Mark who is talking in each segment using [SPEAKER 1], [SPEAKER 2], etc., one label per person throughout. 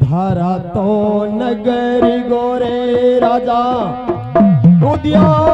[SPEAKER 1] धारा तो नगर गोरे राजा उदिया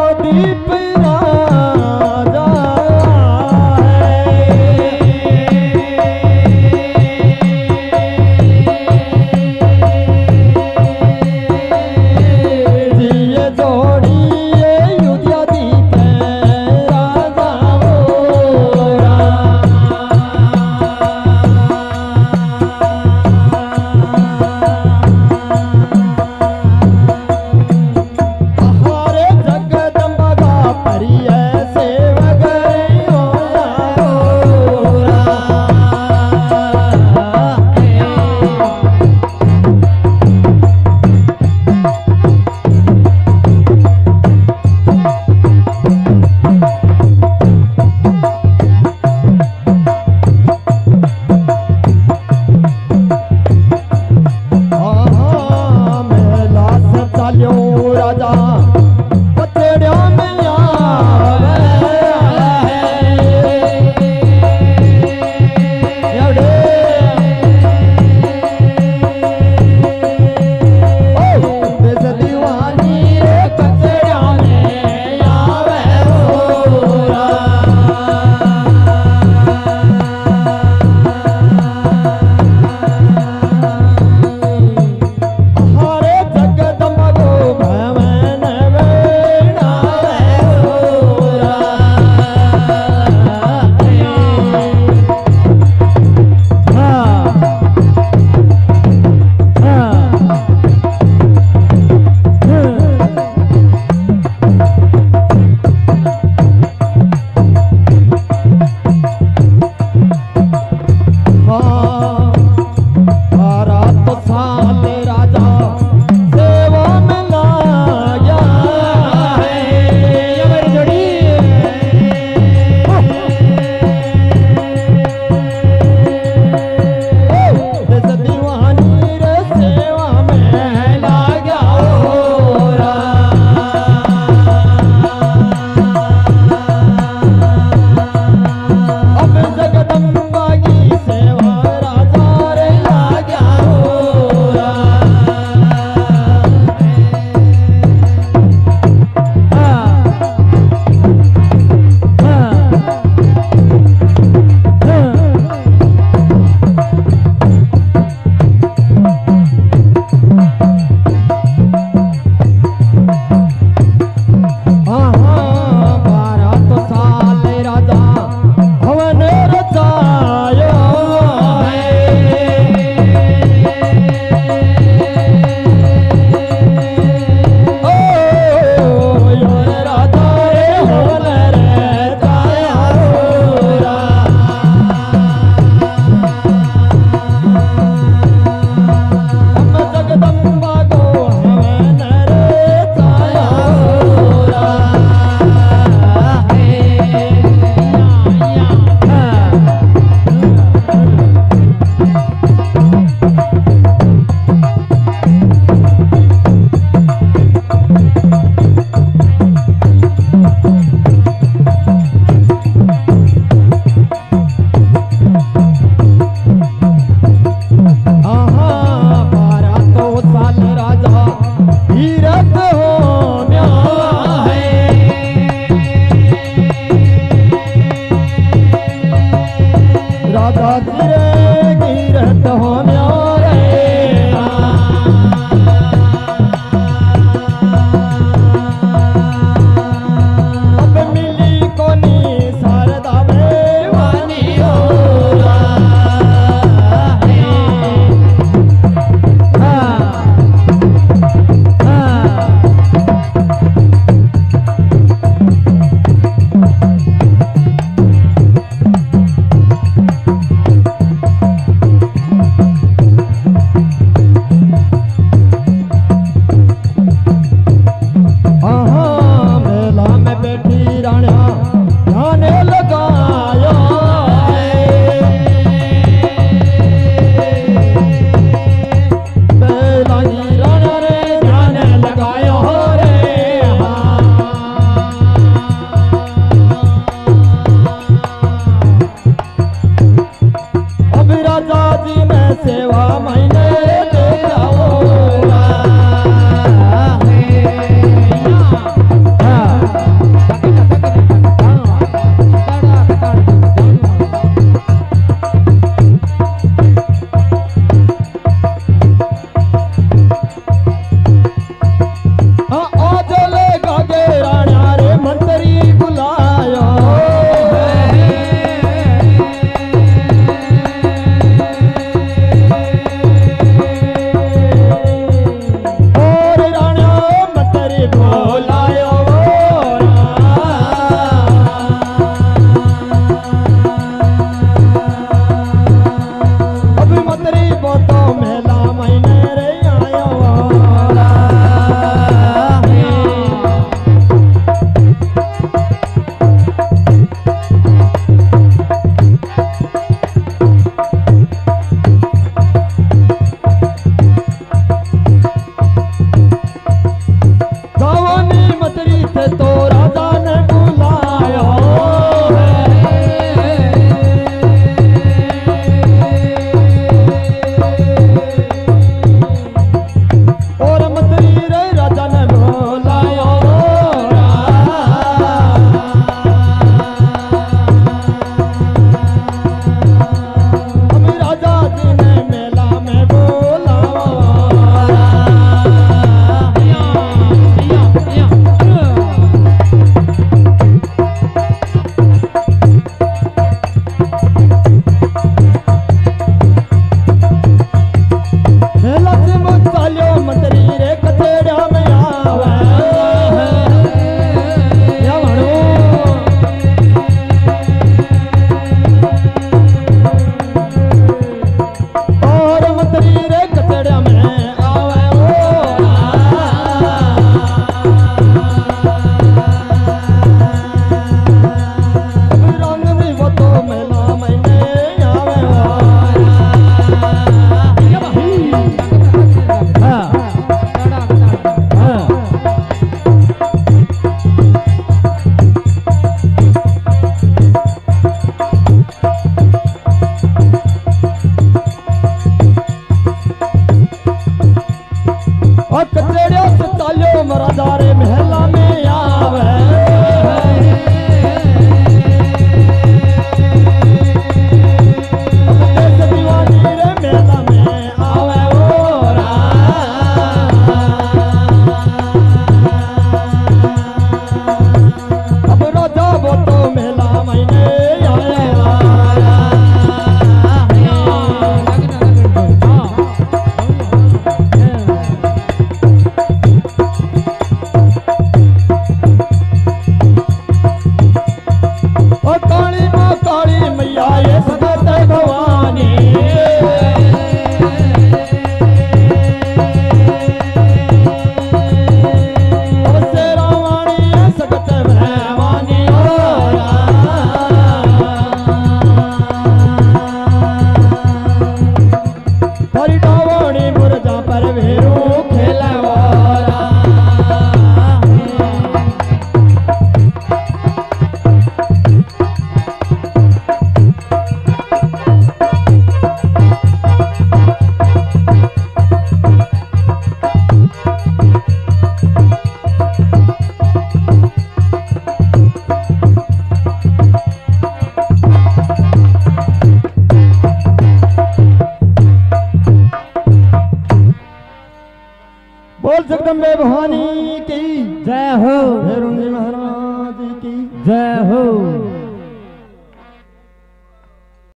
[SPEAKER 1] जगदम्बे भवानी की।
[SPEAKER 2] जय हो।
[SPEAKER 1] भैरुंगी महाराज की।
[SPEAKER 2] जय हो।